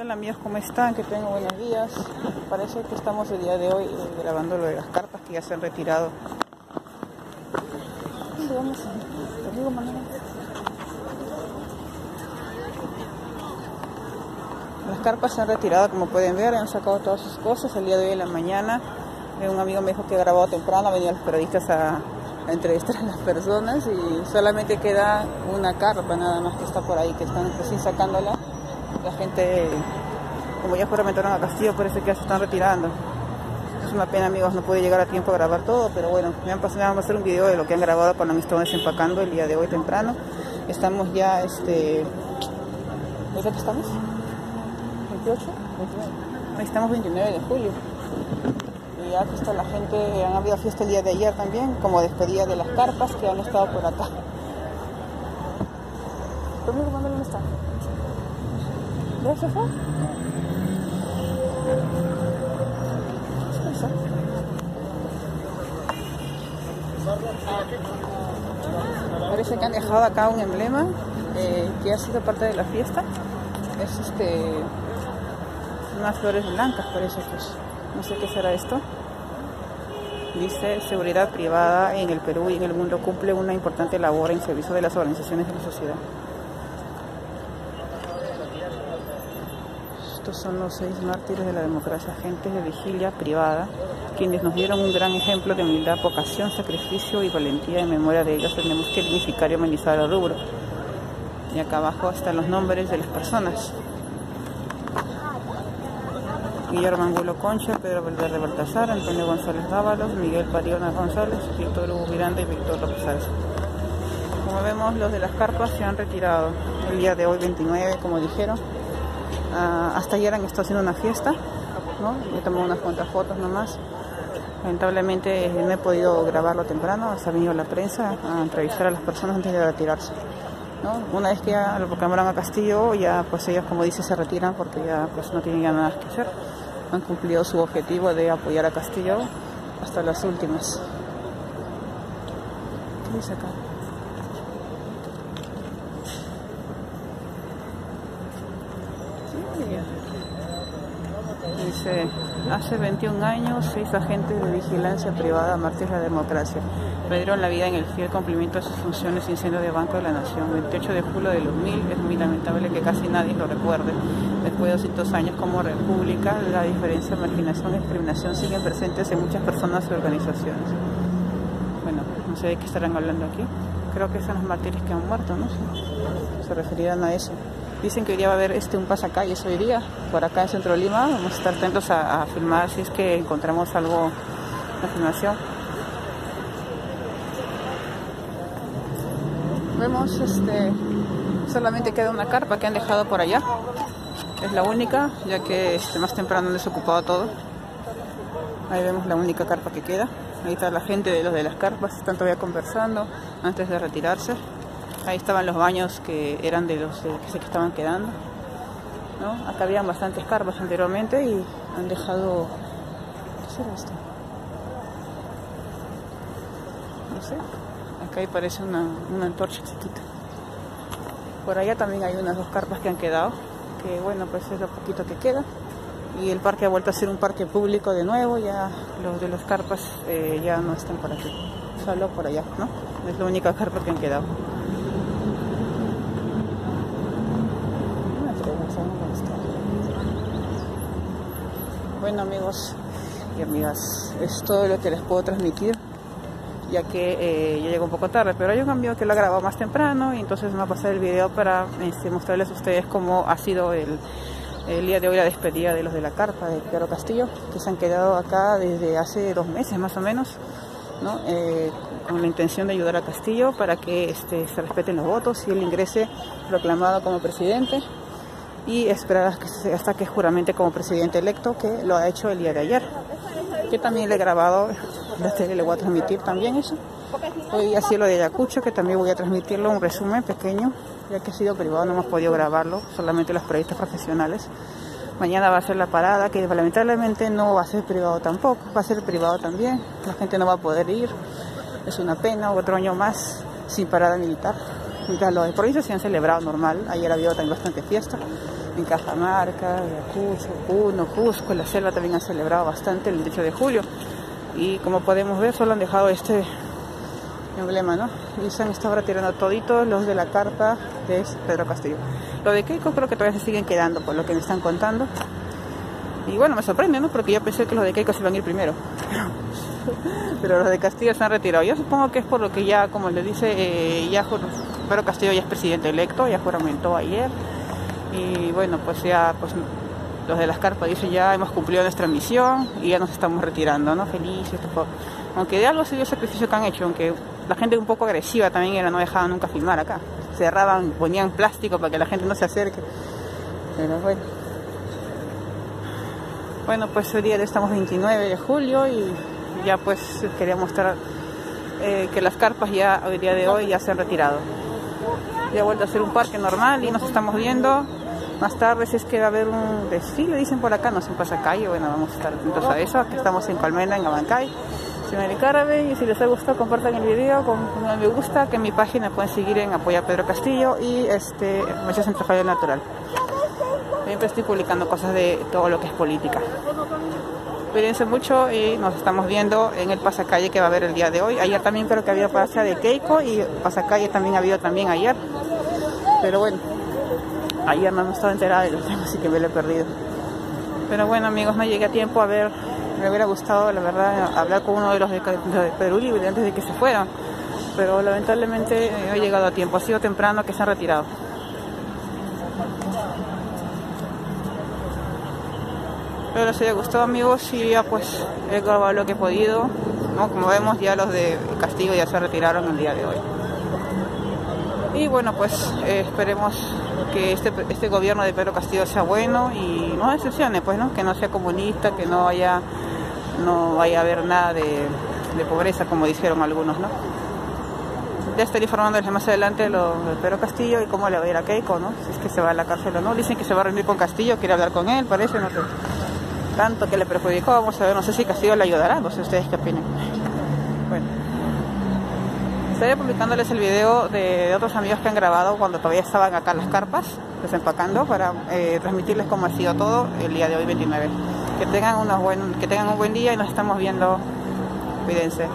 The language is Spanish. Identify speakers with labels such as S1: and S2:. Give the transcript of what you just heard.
S1: Hola amigos, ¿cómo están? Que tengan buenos días. Parece que estamos el día de hoy eh, grabando lo de las carpas que ya se han retirado. Las carpas se han retirado, como pueden ver, han sacado todas sus cosas. El día de hoy en la mañana, eh, un amigo me dijo que grabado temprano, venían los periodistas a, a entrevistar a las personas y solamente queda una carpa nada más que está por ahí, que están recién sacándola. La gente, como ya juramentaron a Castillo, parece que ya se están retirando. Es una pena, amigos, no pude llegar a tiempo a grabar todo, pero bueno, me han pasado, vamos a hacer un video de lo que han grabado me estaban desempacando el día de hoy temprano. Estamos ya, este... ¿Ahorita qué estamos? ¿28? 29. Ahí estamos 29 de julio. Y aquí está la gente, han habido fiesta el día de ayer también, como despedida de las carpas que han estado por acá. Parece que han dejado acá un emblema eh, que ha sido parte de la fiesta. Es este unas flores blancas, parece que es. No sé qué será esto. Dice seguridad privada en el Perú y en el mundo cumple una importante labor en servicio de las organizaciones de la sociedad. Estos son los seis mártires de la democracia, agentes de vigilia privada, quienes nos dieron un gran ejemplo de humildad, vocación, sacrificio y valentía. En memoria de ellos tenemos que dignificar y amenizar el rubro. Y acá abajo están los nombres de las personas. Guillermo Angulo Concha, Pedro Valverde Baltasar, Antonio González Dávalos, Miguel Pariona González, Víctor Hugo Miranda y Víctor López Sáenz. Como vemos, los de las carpas se han retirado el día de hoy, 29, como dijeron. Uh, hasta ayer han estado haciendo una fiesta, ¿no? He tomado unas cuantas fotos nomás. Lamentablemente no he podido grabarlo temprano, ha venido la prensa a entrevistar a las personas antes de retirarse. ¿no? Una vez que ya lo proclamaron a Castillo, ya pues ellos como dice se retiran porque ya pues no tienen ya nada que hacer. Han cumplido su objetivo de apoyar a Castillo hasta las últimas. ¿Qué dice acá? Dice, hace 21 años, seis agentes de vigilancia privada mártires la democracia perdieron la vida en el fiel cumplimiento de sus funciones incendio de Banco de la Nación. 28 de julio de 2000, es muy lamentable que casi nadie lo recuerde. Después de 200 años como república, la diferencia, marginación y discriminación siguen presentes en muchas personas y organizaciones. Bueno, no sé de qué estarán hablando aquí. Creo que son los mártires que han muerto, ¿no? Se referirán a eso. Dicen que hoy día va a haber este, un pasacalles hoy día, por acá en Centro de Lima. Vamos a estar atentos a, filmar si es que encontramos algo, la filmación. Vemos, este, solamente queda una carpa que han dejado por allá. Es la única, ya que este, más temprano han desocupado todo. Ahí vemos la única carpa que queda. Ahí está la gente de los de las carpas, están todavía conversando antes de retirarse. Ahí estaban los baños que eran de los que se estaban quedando. ¿no? Acá habían bastantes carpas anteriormente y han dejado... ¿Qué será esto? No sé. Acá ahí parece una, una antorcha chiquita. Por allá también hay unas dos carpas que han quedado. Que bueno, pues es lo poquito que queda. Y el parque ha vuelto a ser un parque público de nuevo. Ya los de las carpas eh, ya no están por aquí. Solo por allá, ¿no? Es la única carpa que han quedado. Bueno amigos y amigas, es todo lo que les puedo transmitir ya que eh, yo llego un poco tarde, pero hay un amigo que lo ha grabado más temprano y entonces me va a pasar el video para este, mostrarles a ustedes cómo ha sido el, día de hoy la despedida de los de la carpa de Pedro Castillo, que se han quedado acá desde hace dos meses más o menos, ¿no? eh, con la intención de ayudar a Castillo para que este, se respeten los votos y él ingrese proclamado como presidente y esperar hasta que juramente como presidente electo, que lo ha hecho el día de ayer. Que también le he grabado, la tele le voy a transmitir también eso. Hoy así lo de Ayacucho, que también voy a transmitirlo, un resumen pequeño, ya que ha sido privado, no hemos podido grabarlo, solamente los periodistas profesionales. Mañana va a ser la parada, que lamentablemente no va a ser privado tampoco, va a ser privado también, la gente no va a poder ir, es una pena, otro año más sin parada militar. Ya los de provincia se han celebrado normal, ayer había también bastante fiesta, en Cajamarca, Ayacucho, Puno, Cusco, la selva también han celebrado bastante el 18 de julio. Y como podemos ver, solo han dejado este emblema, ¿no? Y se han estado retirando toditos los de la carpa de Pedro Castillo. Lo de Keiko creo que todavía se siguen quedando, por lo que me están contando. Y bueno, me sorprende, ¿no? Porque yo pensé que los de Keiko se iban a ir primero. Pero los de Castillo se han retirado. Yo supongo que es por lo que ya, como le dice, eh, ya Pedro Castillo ya es presidente electo, ya juramentó ayer. Y bueno, pues ya pues los de las carpas dicen ya hemos cumplido nuestra misión y ya nos estamos retirando, ¿no? Felices. Aunque de algo se dio el sacrificio que han hecho, aunque la gente un poco agresiva también era, no dejaban nunca filmar acá. Cerraban, ponían plástico para que la gente no se acerque. Pero bueno. Bueno, pues hoy día estamos 29 de julio y ya pues quería mostrar eh, que las carpas ya hoy día de hoy ya se han retirado. Ya ha vuelto a ser un parque normal y nos estamos viendo. Más tarde si es que va a haber un desfile, dicen por acá, no se pasa calle, bueno, vamos a estar atentos a eso. Aquí estamos en Colmena, en Abancay. Soy América Árabe y si les ha gustado compartan el video con un me gusta, que en mi página pueden seguir en Apoya Pedro Castillo y este Muchas Centro Natural. Siempre estoy publicando cosas de todo lo que es política. Cuídense mucho y nos estamos viendo en el pasacalle que va a haber el día de hoy. Ayer también creo que había pasa de Keiko y pasacalle también ha habido también ayer. Pero bueno, ayer no hemos estado enterada de los temas, así que me lo he perdido. Pero bueno amigos, no llegué a tiempo a ver, me hubiera gustado la verdad hablar con uno de los de, Perú Libre antes de que se fueran. Pero lamentablemente he llegado a tiempo, ha sido temprano que se han retirado. Espero les haya gustado amigos y ya pues he grabado lo que he podido. Como vemos ya los de Castigo ya se retiraron el día de hoy. Y bueno pues eh, esperemos que este, este gobierno de Pedro Castillo sea bueno y no decepcione pues no, que no sea comunista, que no haya no vaya a haber nada de, pobreza como dijeron algunos, ¿no? Ya estaré informándoles más adelante lo de Pedro Castillo y cómo le va a ir a Keiko, ¿no? Si es que se va a la cárcel o no. Dicen que se va a reunir con Castillo, quiere hablar con él, parece, no sé tanto que le perjudicó. Vamos a ver, no sé si Castillo le ayudará, no sé ustedes qué opinan. Bueno, estaré publicándoles el video de, otros amigos que han grabado cuando todavía estaban acá las carpas, desempacando, para eh, transmitirles cómo ha sido todo el día de hoy 29. Que tengan, unos buen, que tengan un buen día y nos estamos viendo. Cuídense.